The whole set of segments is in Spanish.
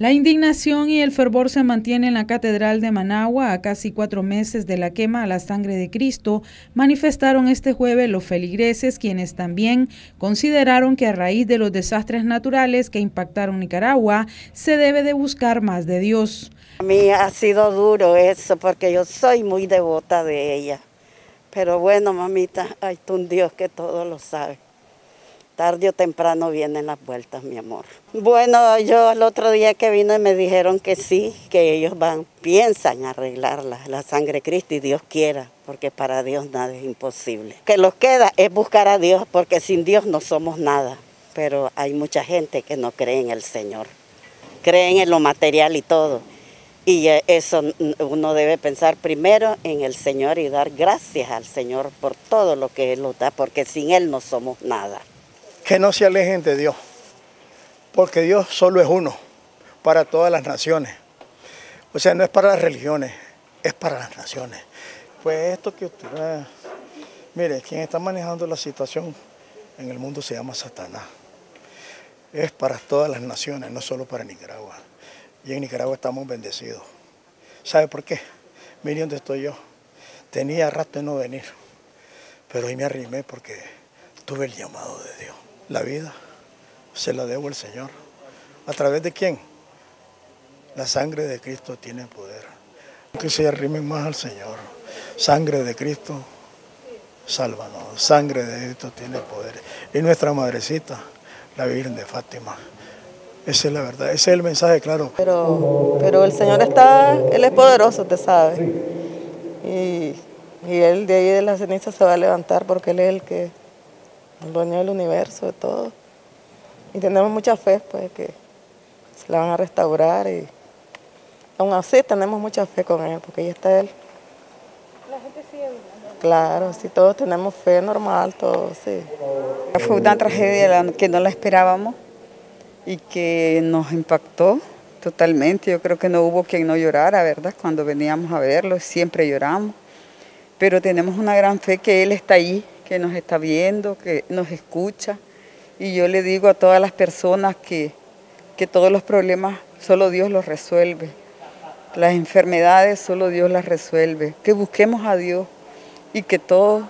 La indignación y el fervor se mantienen en la Catedral de Managua a casi cuatro meses de la quema a la sangre de Cristo. Manifestaron este jueves los feligreses, quienes también consideraron que a raíz de los desastres naturales que impactaron Nicaragua, se debe de buscar más de Dios. A mí ha sido duro eso porque yo soy muy devota de ella. Pero bueno, mamita, hay un Dios que todo lo sabe tarde o temprano vienen las vueltas, mi amor. Bueno, yo el otro día que vino me dijeron que sí, que ellos van, piensan arreglarla, la sangre Cristo y Dios quiera, porque para Dios nada es imposible. Que lo queda es buscar a Dios, porque sin Dios no somos nada. Pero hay mucha gente que no cree en el Señor, creen en lo material y todo. Y eso uno debe pensar primero en el Señor y dar gracias al Señor por todo lo que Él nos da, porque sin Él no somos nada que no se alejen de Dios, porque Dios solo es uno para todas las naciones. O sea, no es para las religiones, es para las naciones. Pues esto que usted... mire, quien está manejando la situación en el mundo se llama Satanás. Es para todas las naciones, no solo para Nicaragua. Y en Nicaragua estamos bendecidos. ¿Sabe por qué? Mire dónde estoy yo. Tenía rato de no venir, pero hoy me arrimé porque tuve el llamado de Dios. La vida se la debo al Señor. ¿A través de quién? La sangre de Cristo tiene poder. Que se arrimen más al Señor. Sangre de Cristo, sálvanos. Sangre de Cristo tiene poder. Y nuestra madrecita, la Virgen de Fátima. Esa es la verdad, ese es el mensaje claro. Pero, pero el Señor está, Él es poderoso, te sabe. Y, y Él de ahí de la ceniza se va a levantar porque Él es el que el dueño del universo, de todo. Y tenemos mucha fe, pues, que se la van a restaurar y aún así tenemos mucha fe con él, porque ahí está él. La gente sigue Claro, sí, todos tenemos fe normal, todos, sí. Fue una tragedia que no la esperábamos y que nos impactó totalmente. Yo creo que no hubo quien no llorara, ¿verdad? Cuando veníamos a verlo, siempre lloramos. Pero tenemos una gran fe que Él está ahí, que nos está viendo, que nos escucha. Y yo le digo a todas las personas que, que todos los problemas solo Dios los resuelve. Las enfermedades solo Dios las resuelve. Que busquemos a Dios y que todo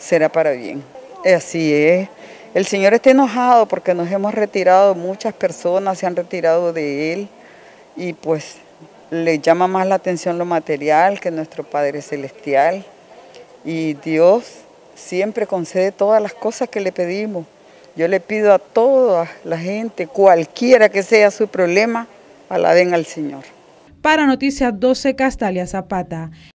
será para bien. Así es. El Señor está enojado porque nos hemos retirado, muchas personas se han retirado de Él y pues le llama más la atención lo material que nuestro Padre Celestial. Y Dios siempre concede todas las cosas que le pedimos. Yo le pido a toda la gente, cualquiera que sea su problema, alaben al Señor. Para Noticias 12, Castalia Zapata.